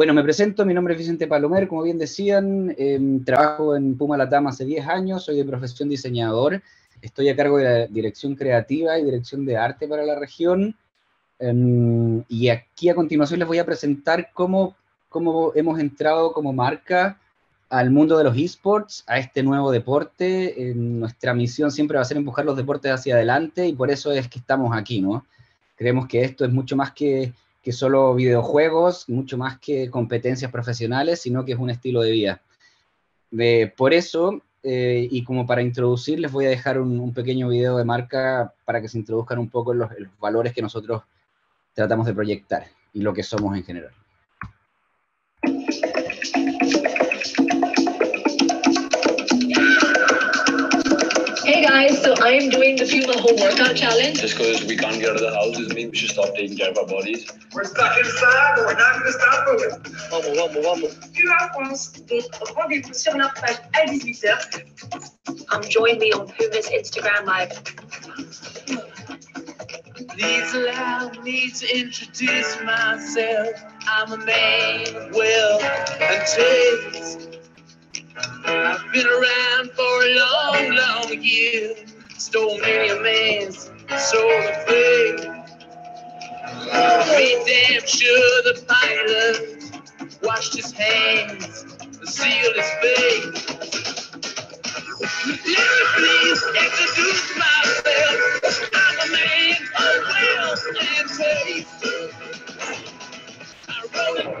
Bueno, me presento, mi nombre es Vicente Palomer, como bien decían, em, trabajo en Puma Latam hace 10 años, soy de profesión diseñador, estoy a cargo de la dirección creativa y dirección de arte para la región, em, y aquí a continuación les voy a presentar cómo, cómo hemos entrado como marca al mundo de los esports, a este nuevo deporte. nuestra misión siempre va a ser empujar los deportes hacia adelante y por eso es que estamos aquí, ¿no? Creemos que esto es mucho más que, que solo videojuegos, mucho más que competencias profesionales, sino que es un estilo de vida. por eso, eh, y como para introducir, les voy a dejar un, pequeño video de marca para que se introduzcan un poco los valores que nosotros tratamos de proyectar y lo que somos en general. Guys, so I am doing the Fuel the Whole Workout Challenge. Just because we can't get out of the house doesn't mean we should stop taking care of our bodies. We're stuck inside, but we're not going to stop moving. Vamos, vamos, vamos. Puma France, donc rendez-vous sur leur page à 18h. Um, join me on Puma's Instagram Live. Please allow me to introduce myself. I'm a man of wealth and taste. I've been around for a long, long year. Stole many a man's soul of faith. Be damn sure the pilot washed his hands and sealed his face. Let me please introduce myself. I'm a man of wealth and taste. I wrote it.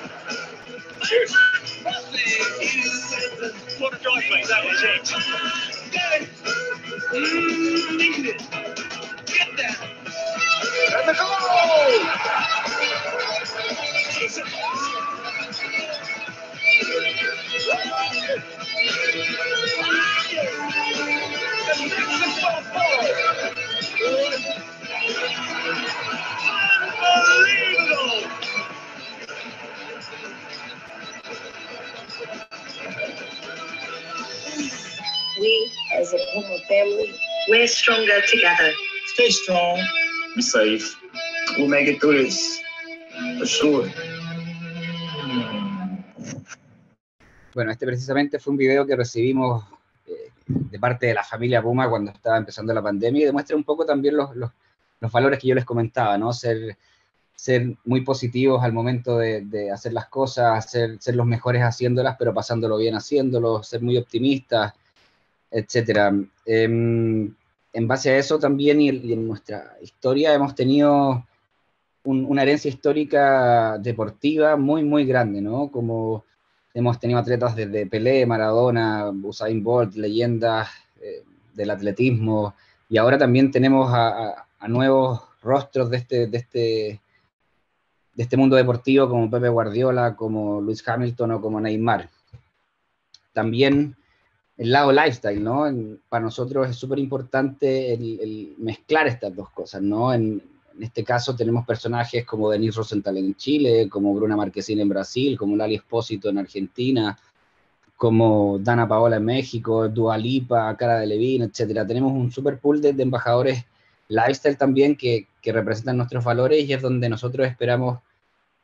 as a Puma family, we're stronger together. Stay strong. Be safe. We'll make it through this. For sure. Bueno, este precisamente fue un video que recibimos eh, de parte de la familia Puma cuando estaba empezando la pandemia y demuestra un poco también los, los, los valores que yo les comentaba, ¿no? Ser, ser muy positivos al momento de, de hacer las cosas, ser, ser, los mejores haciéndolas, pero pasándolo bien haciéndolo, ser muy optimistas, etc. Eh, en base a eso también y, en nuestra historia hemos tenido un, una herencia histórica deportiva muy, muy grande, ¿no? Como Hemos tenido atletas desde Pelé, Maradona, Usain Bolt, leyendas eh, del atletismo, y ahora también tenemos a, a, nuevos rostros de este, de, este, de este mundo deportivo como Pepe Guardiola, como Luis Hamilton o como Neymar. También el lado lifestyle, ¿no? para nosotros es súper importante el, mezclar estas dos cosas, ¿no? En, este caso tenemos personajes como Denis Rosenthal en Chile, como Bruna Marquezine en Brasil, como Lali Espósito en Argentina, como Dana Paola en México, Dua Lipa, Cara de Levine, etc. Tenemos un super pool de, de embajadores lifestyle también que, que, representan nuestros valores y es donde nosotros esperamos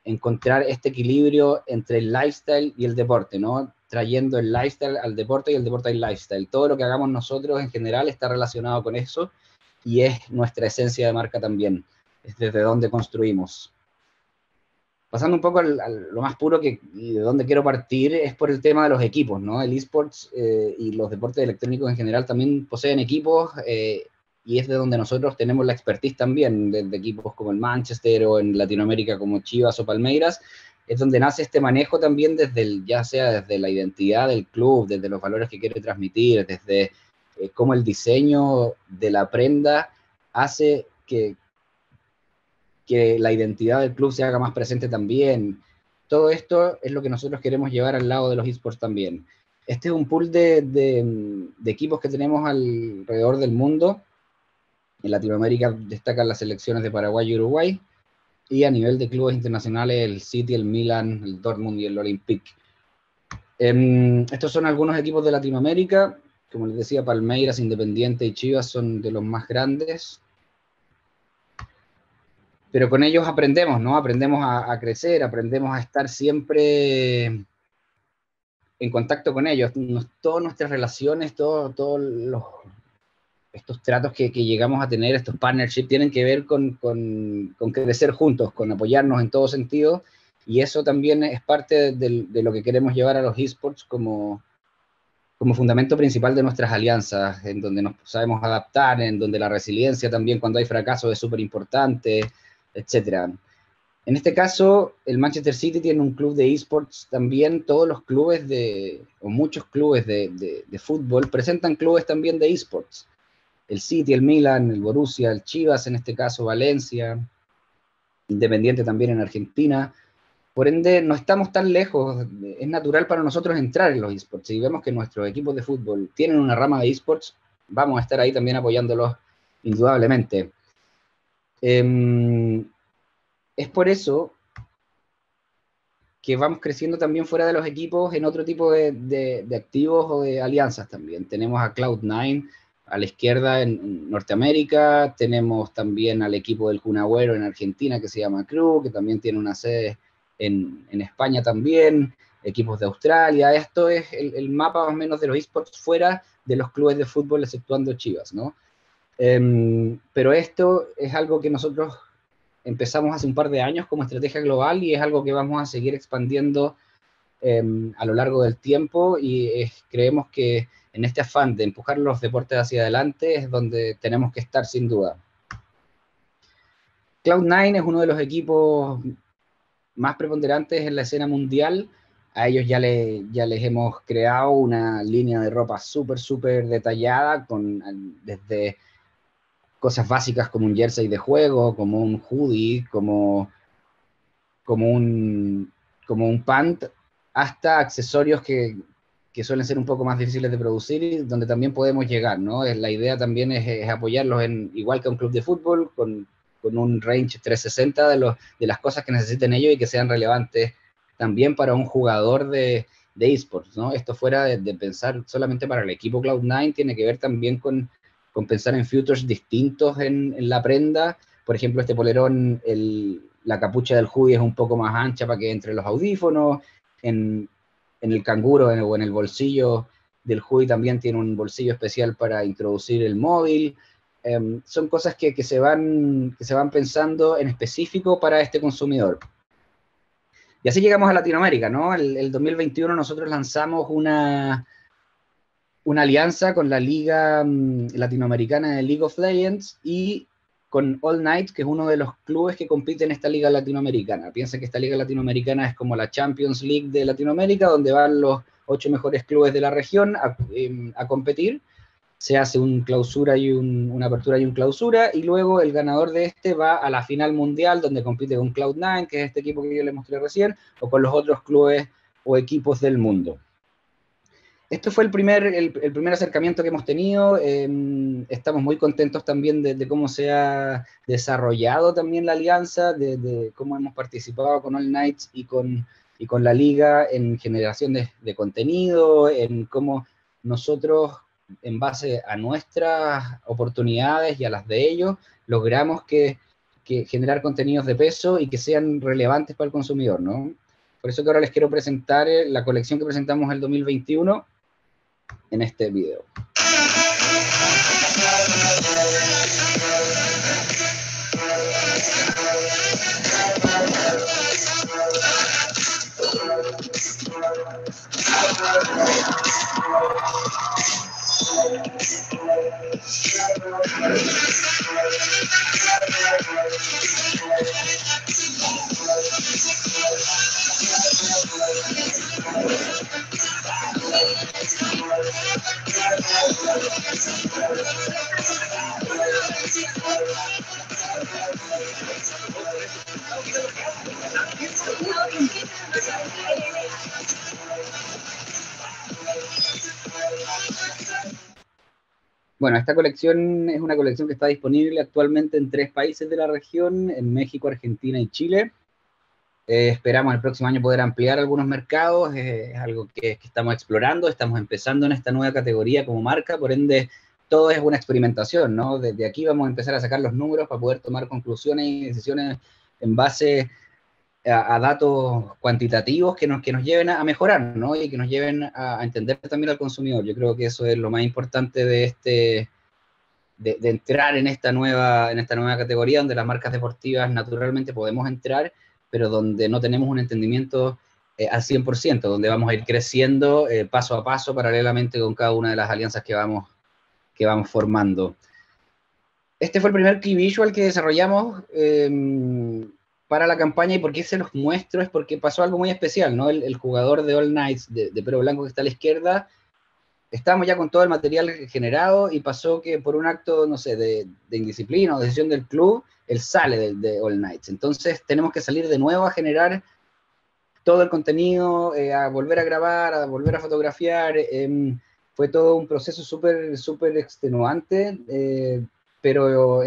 encontrar este equilibrio entre el lifestyle y el deporte, ¿no? Trayendo el lifestyle al deporte y el deporte al lifestyle. Todo lo que hagamos nosotros en general está relacionado con eso y es nuestra esencia de marca también es desde donde construimos. Pasando un poco a lo más puro que, y de donde quiero partir es por el tema de los equipos, ¿no? El esports eh, y los deportes electrónicos en general también poseen equipos eh, y es de donde nosotros tenemos la expertise también, desde de equipos como el Manchester o en Latinoamérica como Chivas o Palmeiras, es donde nace este manejo también desde ya sea desde la identidad del club, desde los valores que quiere transmitir, desde eh, cómo el diseño de la prenda hace que, que la identidad del club se haga más presente también. Todo esto es lo que nosotros queremos llevar al lado de los esports también. Este es un pool de, de equipos que tenemos alrededor del mundo. En Latinoamérica destacan las selecciones de Paraguay y Uruguay. Y a nivel de clubes internacionales el City, el Milan, el Dortmund y el Olympique. Em, estos son algunos equipos de Latinoamérica, como les decía, Palmeiras, Independiente y Chivas son de los más grandes. Pero con ellos aprendemos, ¿no? Aprendemos a, crecer, aprendemos a estar siempre en contacto con ellos. Todas nuestras relaciones, todos todos los, estos tratos que, llegamos a tener, estos partnerships, tienen que ver con, con- crecer juntos, con apoyarnos en todo sentido. Y eso también es parte de, lo que queremos llevar a los esports como, fundamento principal de nuestras alianzas, en donde nos sabemos adaptar, en donde la resiliencia también cuando hay fracaso es súper importante, etcétera. En este caso, el Manchester City tiene un club de esports también, todos los clubes de, o muchos clubes de fútbol presentan clubes también de esports. El City, el Milan, el Borussia, el Chivas, en este caso Valencia, Independiente también en Argentina. Por ende, no estamos tan lejos, es natural para nosotros entrar en los esports. Si vemos que nuestros equipos de fútbol tienen una rama de esports, vamos a estar ahí también apoyándolos indudablemente. Em, es por eso que vamos creciendo también fuera de los equipos en otro tipo de, de- activos o de alianzas también. Tenemos a Cloud9 a la izquierda en, Norteamérica, tenemos también al equipo del Cunagüero en Argentina que se llama Crew, que también tiene una sede en, en España también, equipos de Australia. Esto es el, el mapa más o menos de los esports fuera de los clubes de fútbol, exceptuando Chivas, ¿no? Em, pero esto es algo que nosotros empezamos hace un par de años como estrategia global y es algo que vamos a seguir expandiendo em, a lo largo del tiempo y creemos que en este afán de empujar los deportes hacia adelante es donde tenemos que estar sin duda. Cloud9 es uno de los equipos más preponderantes en la escena mundial. A ellos ya, le, ya les hemos creado una línea de ropa súper, súper detallada, con, desde cosas básicas como un jersey de juego, como un hoodie, como, como, un, como un pant, hasta accesorios que, que suelen ser un poco más difíciles de producir y donde también podemos llegar, ¿no? La idea también es, es apoyarlos en, igual que un club de fútbol, con, con un range 360 de, los, de las cosas que necesiten ellos y que sean relevantes también para un jugador de, de esports, ¿no? Esto fuera de, de pensar solamente para el equipo Cloud9, tiene que ver también con, con pensar en futures distintos en, en la prenda. Por ejemplo, este polerón, el- la capucha del hoodie es un poco más ancha para que entre los audífonos. En, en el canguro en- o en el bolsillo del hoodie también tiene un bolsillo especial para introducir el móvil. Em, son cosas que, que se van, que se van pensando en específico para este consumidor. Y así llegamos a Latinoamérica, ¿no? El, el 2021 nosotros lanzamos una, una alianza con la Liga mm, Latinoamericana de League of Legends y con All Night, que es uno de los clubes que compite en esta liga latinoamericana. Piensa que esta liga latinoamericana es como la Champions League de Latinoamérica, donde van los ocho mejores clubes de la región a, em, competir. Se hace un clausura y un- una apertura y un clausura, y luego el ganador de este va a la final mundial, donde compite con Cloud9, que es este equipo que yo les mostré recién, o con los otros clubes o equipos del mundo. Este fue el primer, el, el primer acercamiento que hemos tenido. eh, estamos muy contentos también de, de cómo se ha desarrollado también la alianza, de, de cómo hemos participado con All Nights y con, y con la liga en generación de, de contenido, en cómo nosotros, en base a nuestras oportunidades y a las de ellos, logramos que, que generar contenidos de peso y que sean relevantes para el consumidor, ¿no? Por eso que ahora les quiero presentar eh, la colección que presentamos el 2021 en este video. Esta colección es una colección que está disponible actualmente en tres países de la región, en México, Argentina y Chile. Eh, esperamos el próximo año poder ampliar algunos mercados, eh, es algo que, que, estamos explorando, estamos empezando en esta nueva categoría como marca, por ende todo es una experimentación, ¿no? Desde aquí vamos a empezar a sacar los números para poder tomar conclusiones y decisiones en base a, datos cuantitativos que nos, que nos lleven a, mejorar, ¿no? Y que nos lleven a, entender también al consumidor. Yo creo que eso es lo más importante de este, de, entrar en esta, nueva, en esta nueva categoría donde las marcas deportivas naturalmente podemos entrar, pero donde no tenemos un entendimiento eh, al 100%, donde vamos a ir creciendo eh, paso a paso paralelamente con cada una de las alianzas que vamos, que vamos formando. Este fue el primer key visual que desarrollamos. Eh, para la campaña y por qué se los muestro es porque pasó algo muy especial, ¿no? El, jugador de All Knights de, de Pero Blanco que está a la izquierda, estábamos ya con todo el material generado y pasó que por un acto, no sé, de, indisciplina o decisión del club, él sale de, All Knights. Entonces tenemos que salir de nuevo a generar todo el contenido, eh, a volver a grabar, a volver a fotografiar. Em, fue todo un proceso súper, súper extenuante. Eh, pero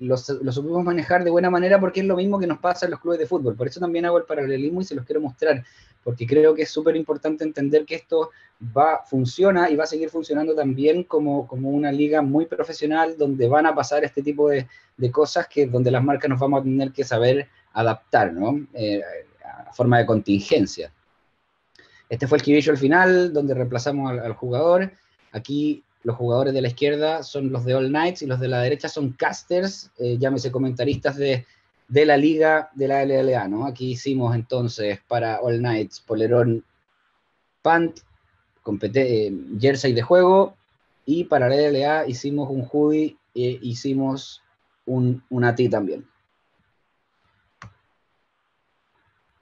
lo, supimos manejar de buena manera porque es lo mismo que nos pasa en los clubes de fútbol. Por eso también hago el paralelismo y se los quiero mostrar, porque creo que es súper importante entender que esto va, funciona y va a seguir funcionando también como, como una liga muy profesional donde van a pasar este tipo de, de cosas que donde las marcas nos vamos a tener que saber adaptar, ¿no? Eh, a forma de contingencia. Este fue el quibillo al final, donde reemplazamos al jugador. Aquí los jugadores de la izquierda son los de All Knights y los de la derecha son casters, eh, llámese comentaristas de, la liga de la LLA, ¿no? Aquí hicimos entonces para All Knights polerón pant, eh, jersey de juego, y para la LLA hicimos un hoodie e hicimos un, una T también.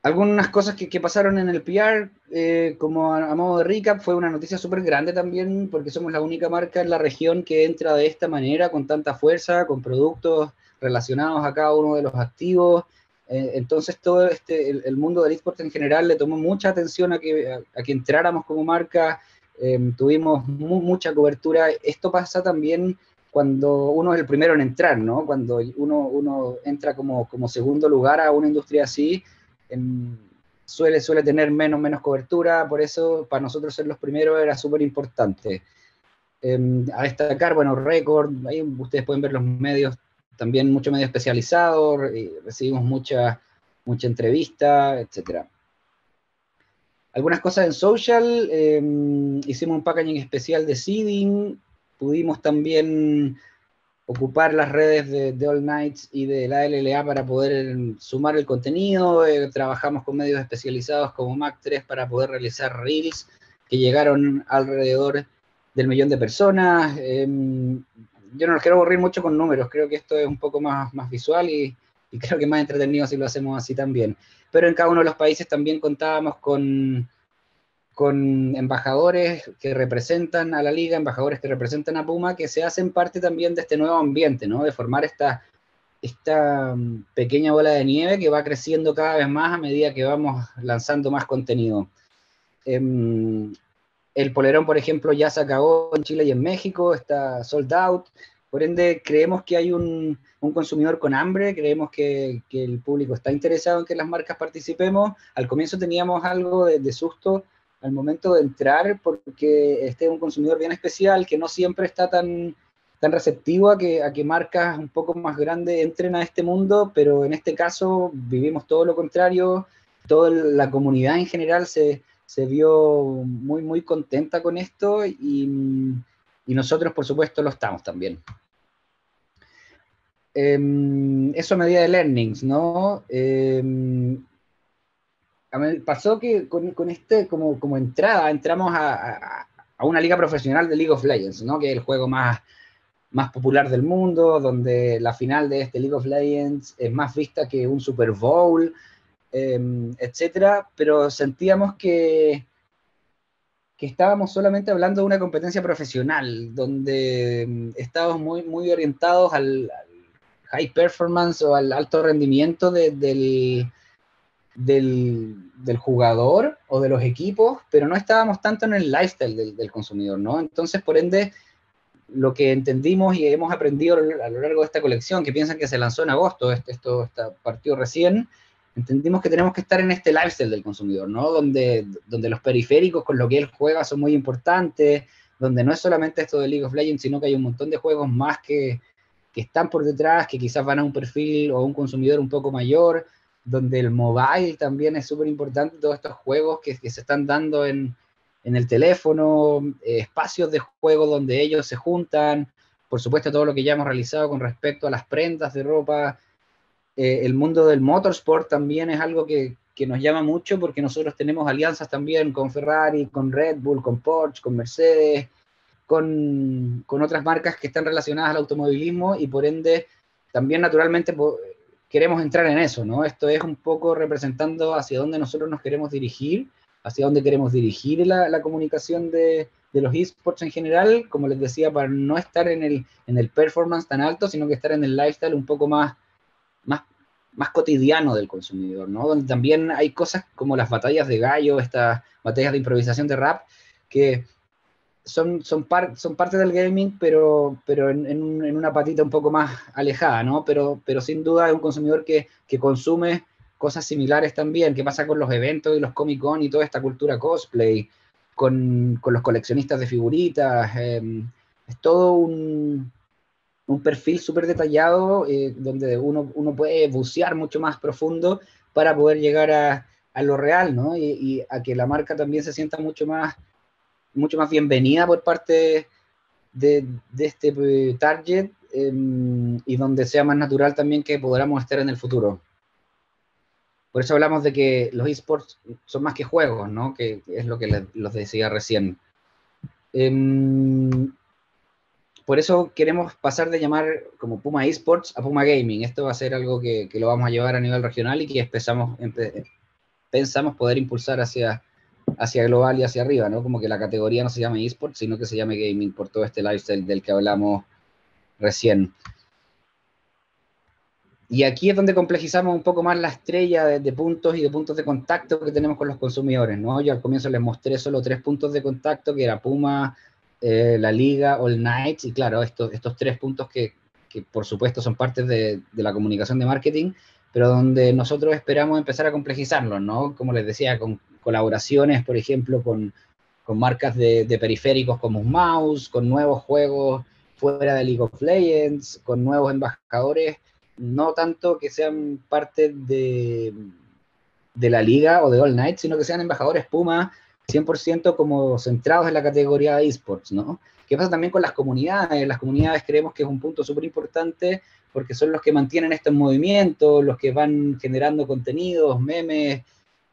Algunas cosas que, pasaron en el PR, eh, como a, modo de recap, fue una noticia súper grande también, porque somos la única marca en la región que entra de esta manera, con tanta fuerza, con productos relacionados a cada uno de los activos. Eh, entonces, todo este, el, mundo del esports en general le tomó mucha atención a que, a, que entráramos como marca, em, tuvimos mucha cobertura. Esto pasa también cuando uno es el primero en entrar, ¿no? Cuando uno, uno entra como, como segundo lugar a una industria así, suele, suele tener menos, menos cobertura, por eso para nosotros ser los primeros era súper importante. Em, a destacar, bueno, récord, ahí ustedes pueden ver los medios, también mucho medio especializado, recibimos mucha, mucha entrevista, etc. Algunas cosas en social, em, hicimos un packaging especial de seeding, pudimos también ocupar las redes de, All Nights y de la LLA para poder sumar el contenido. Eh, trabajamos con medios especializados como Mac3 para poder realizar reels que llegaron alrededor del millón de personas. Em, yo no los quiero aburrir mucho con números, creo que esto es un poco más, más visual y, y creo que más entretenido si lo hacemos así también. Pero en cada uno de los países también contábamos con con embajadores que representan a la liga, embajadores que representan a Puma, que se hacen parte también de este nuevo ambiente, ¿no? De formar esta, esta mm, pequeña bola de nieve que va creciendo cada vez más a medida que vamos lanzando más contenido. Em, el polerón, por ejemplo, ya se acabó en Chile y en México, está sold out. Por ende, creemos que hay un, un consumidor con hambre, creemos que, que, el público está interesado en que las marcas participemos. Al comienzo teníamos algo de, de susto al momento de entrar, porque este es un consumidor bien especial, que no siempre está tan, tan receptivo a que, a que marcas un poco más grandes entren a este mundo, pero en este caso vivimos todo lo contrario, toda la comunidad en general se, se vio muy, muy contenta con esto y, y nosotros, por supuesto, lo estamos también. Eh, eso a medida de learnings, ¿no? Eh, pasó que con, este, como, como, entrada, entramos a, a, una liga profesional de League of Legends, ¿no? que es el juego más, más popular del mundo, donde la final de este League of Legends es más vista que un Super Bowl, eh, etcétera, pero sentíamos que, que estábamos solamente hablando de una competencia profesional, donde em, estábamos muy, muy orientados al, high performance o al alto rendimiento de, del del, jugador o de los equipos, pero no estábamos tanto en el lifestyle del, consumidor, ¿no? Entonces, por ende, lo que entendimos y hemos aprendido a lo largo de esta colección, que piensan que se lanzó en agosto, este, esto está partido recién, entendimos que tenemos que estar en este lifestyle del consumidor, ¿no? Donde, donde los periféricos con lo que él juega son muy importantes, donde no es solamente esto de League of Legends, sino que hay un montón de juegos más que, que están por detrás, que quizás van a un perfil o a un consumidor un poco mayor, donde el mobile también es súper importante, todos estos juegos que, se están dando en, en el teléfono, eh, espacios de juego donde ellos se juntan, por supuesto todo lo que ya hemos realizado con respecto a las prendas de ropa, eh, el mundo del motorsport también es algo que, que, nos llama mucho porque nosotros tenemos alianzas también con Ferrari, con Red Bull, con Porsche, con Mercedes, con, con otras marcas que están relacionadas al automovilismo y por ende también naturalmente queremos entrar en eso, ¿no? Esto es un poco representando hacia dónde nosotros nos queremos dirigir, hacia dónde queremos dirigir la, la comunicación de, de los esports en general, como les decía, para no estar en el, en el performance tan alto, sino que estar en el lifestyle un poco más más, más cotidiano del consumidor, ¿no? Donde también hay cosas como las batallas de gallo, estas batallas de improvisación de rap, que son, son, son parte del gaming, pero, pero en, en, una patita un poco más alejada, ¿no? Pero, pero sin duda es un consumidor que, que consume cosas similares también. ¿Qué pasa con los eventos y los Comic Con y toda esta cultura cosplay? Con, con los coleccionistas de figuritas. Eh, es todo un, un perfil súper detallado eh, donde uno, uno, puede bucear mucho más profundo para poder llegar a, a lo real, ¿no? Y, a que la marca también se sienta mucho más, mucho más bienvenida por parte de, este eh, target eh, y donde sea más natural también que podamos estar en el futuro. Por eso hablamos de que los esports son más que juegos, ¿no? Que es lo que les, los decía recién. Eh, por eso queremos pasar de llamar como Puma Esports a Puma Gaming. Esto va a ser algo que, que lo vamos a llevar a nivel regional y que empezamos, empe, pensamos poder impulsar hacia, hacia global y hacia arriba, ¿no? Como que la categoría no se llame esports, sino que se llame gaming por todo este lifestyle del que hablamos recién. Y aquí es donde complejizamos un poco más la estrella de, puntos y de puntos de contacto que tenemos con los consumidores, ¿no? Yo al comienzo les mostré solo tres puntos de contacto, que era Puma, eh, la liga, All Nights, y claro, estos, estos tres puntos que, que por supuesto son parte de, de, la comunicación de marketing, pero donde nosotros esperamos empezar a complejizarlos, ¿no? Como les decía, con colaboraciones, por ejemplo, con, con marcas de, periféricos como mouse, con nuevos juegos fuera de League of Legends, con nuevos embajadores, no tanto que sean parte de, de la liga o de All Night, sino que sean embajadores Puma 100% como centrados en la categoría esports, ¿no? ¿Qué pasa también con las comunidades? Las comunidades creemos que es un punto súper importante porque son los que mantienen este movimiento, los que van generando contenidos, memes,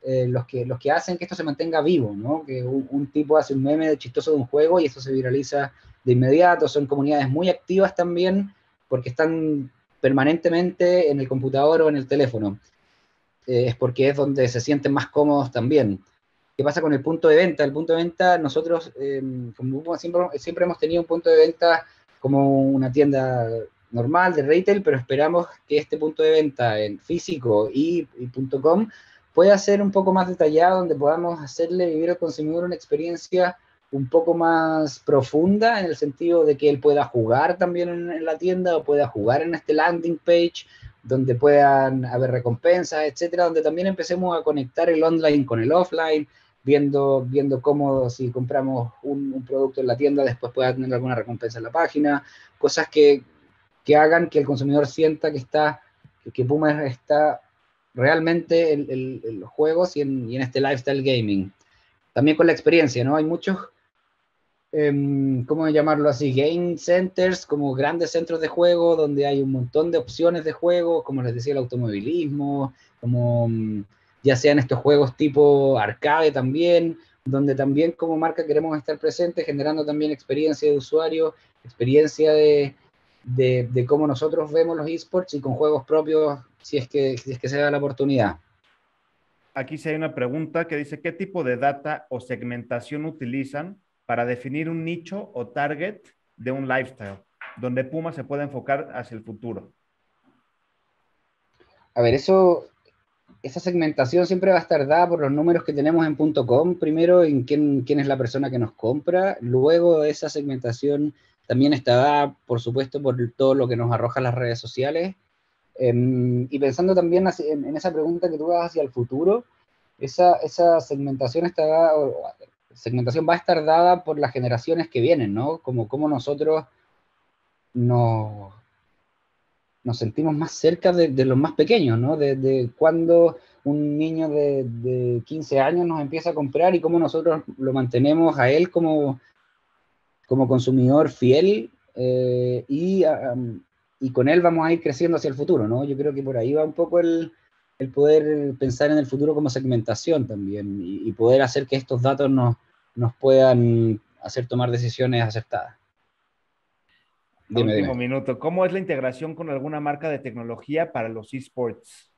eh, los, que, los que hacen que esto se mantenga vivo, ¿no? Que un, tipo hace un meme chistoso de un juego y eso se viraliza de inmediato. Son comunidades muy activas también porque están permanentemente en el computador o en el teléfono. Eh, es porque es donde se sienten más cómodos también. ¿Qué pasa con el punto de venta? El punto de venta, nosotros eh, como siempre, siempre, hemos tenido un punto de venta como una tienda normal de retail, pero esperamos que este punto de venta en físico y, y .com pueda ser un poco más detallado, donde podamos hacerle vivir al consumidor una experiencia un poco más profunda, en el sentido de que él pueda jugar también en, en la tienda o pueda jugar en este landing page, donde puedan haber recompensas, etcétera, donde también empecemos a conectar el online con el offline, viendo, viendo cómo si compramos un, producto en la tienda, después pueda tener alguna recompensa en la página, cosas que, que hagan que el consumidor sienta que está, que Puma está realmente en, en, en los juegos y en, y en, este lifestyle gaming. También con la experiencia, ¿no? Hay muchos, eh, ¿cómo llamarlo así? Game centers, como grandes centros de juego, donde hay un montón de opciones de juego, como les decía, el automovilismo, como ya sean estos juegos tipo arcade también, donde también como marca queremos estar presentes, generando también experiencia de usuario, experiencia de, de, de cómo nosotros vemos los esports y con juegos propios, si es, que, si es que se da la oportunidad. Aquí sí hay una pregunta que dice, ¿qué tipo de data o segmentación utilizan para definir un nicho o target de un lifestyle, donde Puma se puede enfocar hacia el futuro? A ver, eso esa segmentación siempre va a estar dada por los números que tenemos en .com, primero en quién, es la persona que nos compra, luego esa segmentación también está dada, por supuesto, por todo lo que nos arrojan las redes sociales. Em, y pensando también en, esa pregunta que tú vas hacia el futuro, esa, segmentación está dada, segmentación va a estar dada por las generaciones que vienen, ¿no? Como, como nosotros nos, nos sentimos más cerca de, los más pequeños, ¿no? De, cuando un niño de, 15 años nos empieza a comprar y cómo nosotros lo mantenemos a él como, como consumidor fiel eh, y, y, con él vamos a ir creciendo hacia el futuro, ¿no? Yo creo que por ahí va un poco el, el poder pensar en el futuro como segmentación también y, poder hacer que estos datos nos, nos puedan hacer tomar decisiones acertadas. Dime, último minuto. ¿Cómo es la integración con alguna marca de tecnología para los esports?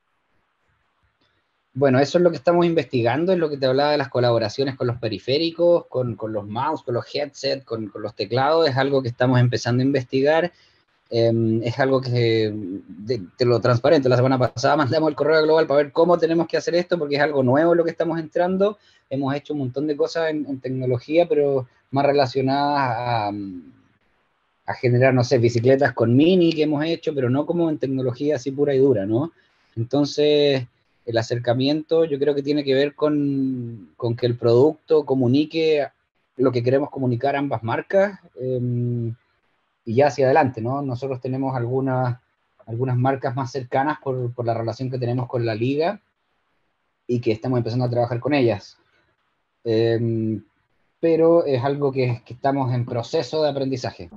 Bueno, eso es lo que estamos investigando, es lo que te hablaba de las colaboraciones con los periféricos, con, con los mouse, con los headsets, con, con, los teclados, es algo que estamos empezando a investigar Em, es algo que te lo transparente. La semana pasada mandamos el correo global para ver cómo tenemos que hacer esto, porque es algo nuevo lo que estamos entrando. Hemos hecho un montón de cosas en, tecnología, pero más relacionadas a, generar, no sé, bicicletas con mini que hemos hecho, pero no como en tecnología así pura y dura, ¿no? Entonces, el acercamiento yo creo que tiene que ver con, con que el producto comunique lo que queremos comunicar a ambas marcas. Eh, y ya hacia adelante, ¿no? Nosotros tenemos algunas, algunas marcas más cercanas por, por, la relación que tenemos con la liga y que estamos empezando a trabajar con ellas. Em, pero es algo que, que estamos en proceso de aprendizaje.